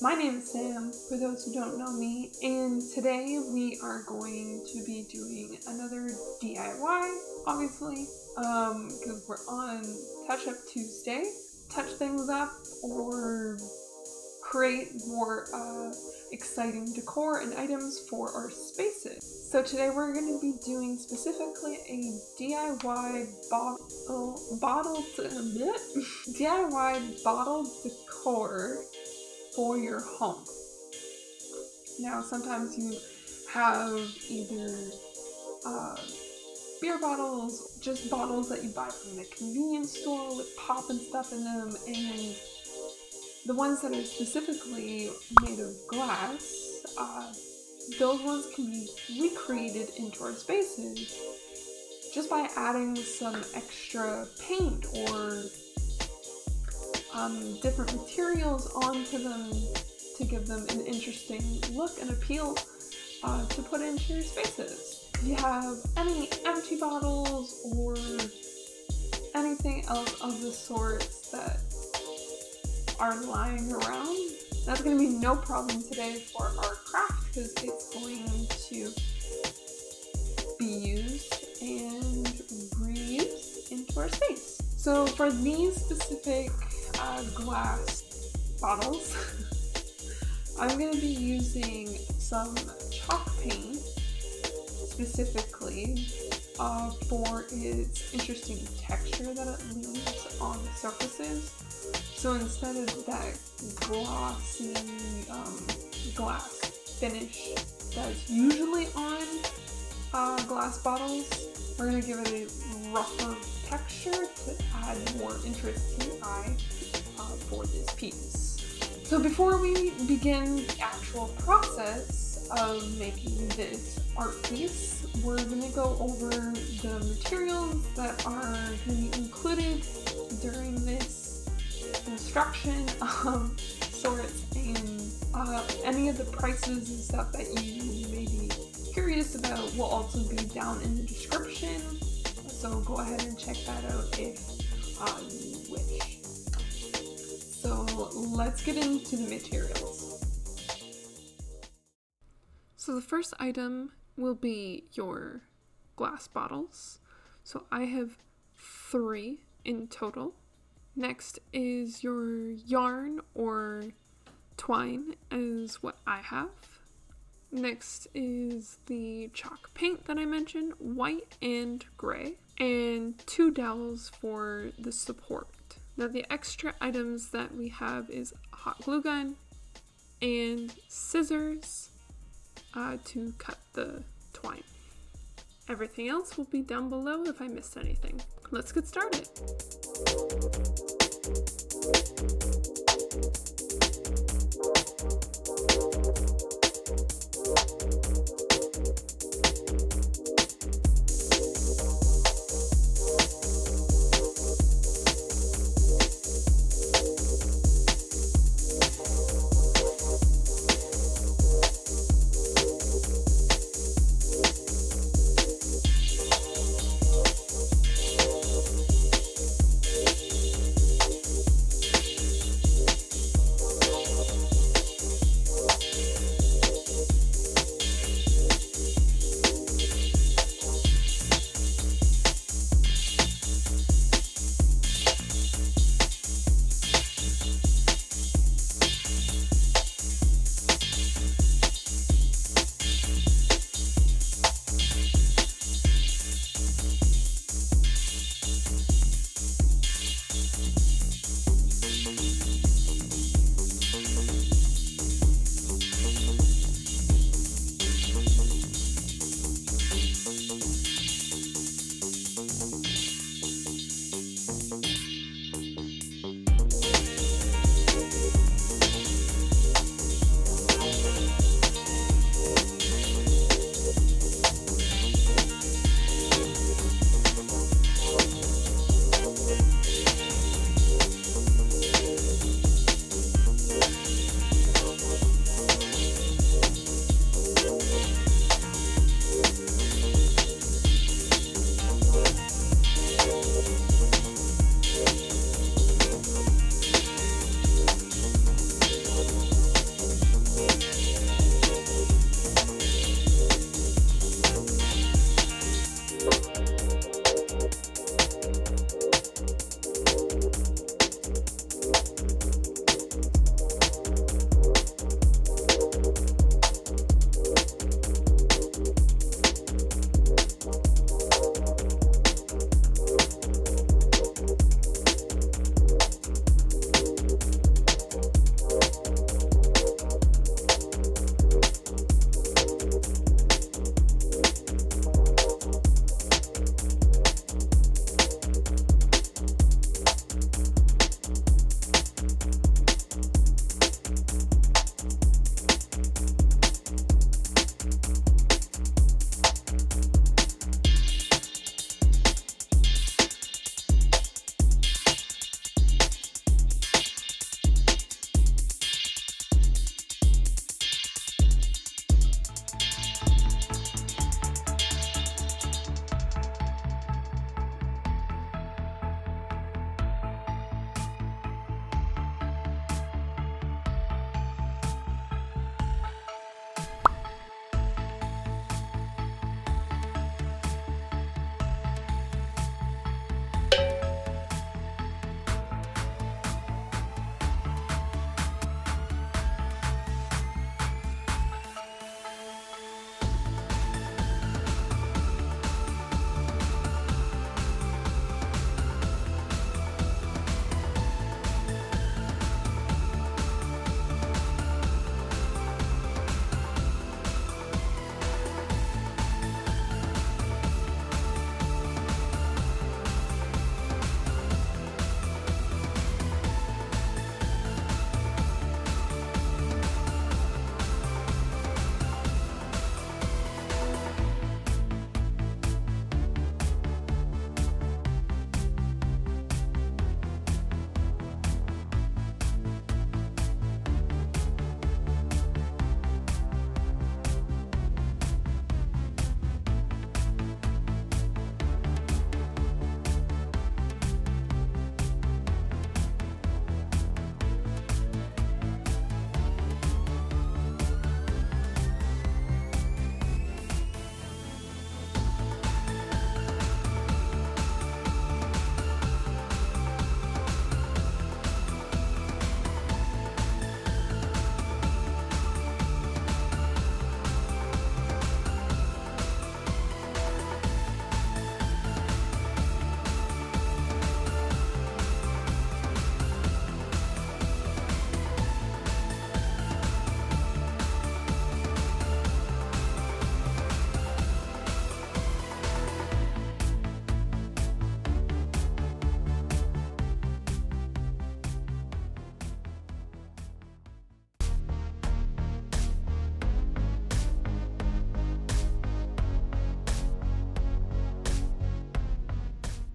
my name is Sam, for those who don't know me, and today we are going to be doing another DIY, obviously, because um, we're on Touch Up Tuesday. Touch things up or create more uh, exciting decor and items for our spaces. So today we're going to be doing specifically a DIY bottle, bottle, DIY bottle decor for your home. Now, sometimes you have either uh, beer bottles, just bottles that you buy from the convenience store with pop and stuff in them, and the ones that are specifically made of glass, uh, those ones can be recreated into our spaces just by adding some extra paint or um, different materials onto them to give them an interesting look and appeal uh, to put into your spaces. If you have any empty bottles or anything else of the sort that are lying around, that's going to be no problem today for our craft because it's going to be used and reused into our space. So for these specific uh, glass bottles. I'm going to be using some chalk paint specifically uh, for its interesting texture that it leaves on the surfaces. So instead of that glossy um, glass finish that's usually on uh, glass bottles, we're going to give it a rougher texture to add more interest to the eye for this piece. So before we begin the actual process of making this art piece, we're going to go over the materials that are going to be included during this instruction of sorts and uh, any of the prices and stuff that you may be curious about will also be down in the description. So go ahead and check that out if uh, you wish. So let's get into the materials. So the first item will be your glass bottles. So I have three in total. Next is your yarn or twine is what I have. Next is the chalk paint that I mentioned, white and gray, and two dowels for the support. Now the extra items that we have is a hot glue gun and scissors uh, to cut the twine. Everything else will be down below if I missed anything. Let's get started.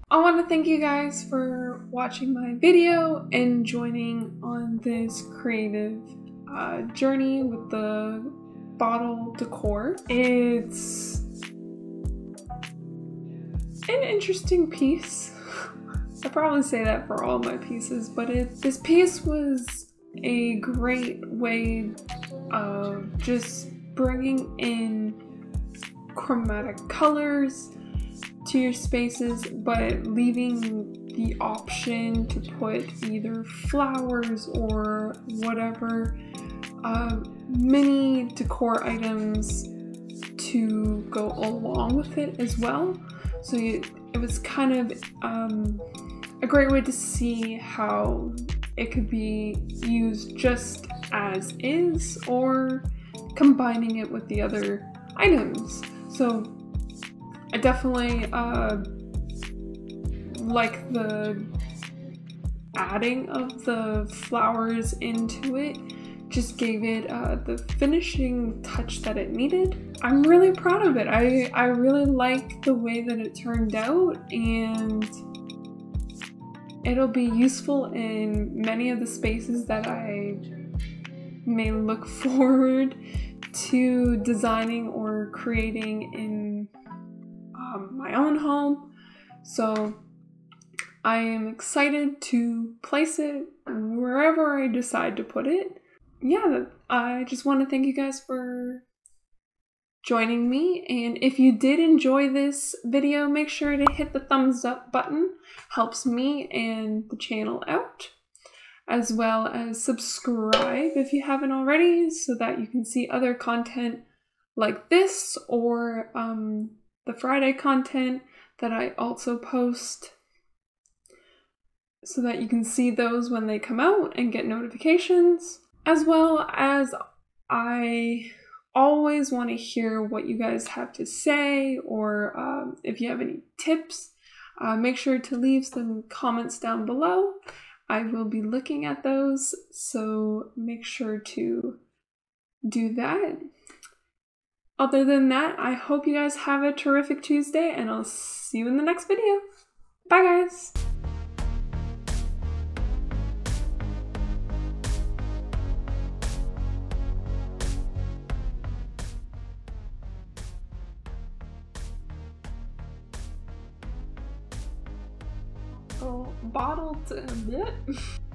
I want to thank you guys for watching my video and joining on this creative uh, journey with the bottle decor. It's an interesting piece. I probably say that for all my pieces, but it, this piece was a great way of just bringing in chromatic colors to your spaces, but leaving the option to put either flowers or whatever uh, mini decor items to go along with it as well. So it, it was kind of um, a great way to see how it could be used just as is or combining it with the other items. So I definitely uh, like the adding of the flowers into it just gave it uh, the finishing touch that it needed. I'm really proud of it. I, I really like the way that it turned out and it'll be useful in many of the spaces that I may look forward to designing or creating in um, my own home. So I am excited to place it wherever I decide to put it. Yeah, I just want to thank you guys for joining me. And if you did enjoy this video, make sure to hit the thumbs up button. Helps me and the channel out. As well as subscribe if you haven't already so that you can see other content like this or um, the Friday content that I also post so that you can see those when they come out and get notifications. As well as I always want to hear what you guys have to say or um, if you have any tips, uh, make sure to leave some comments down below. I will be looking at those, so make sure to do that. Other than that, I hope you guys have a terrific Tuesday and I'll see you in the next video. Bye guys! Oh, bottled uh, a bit.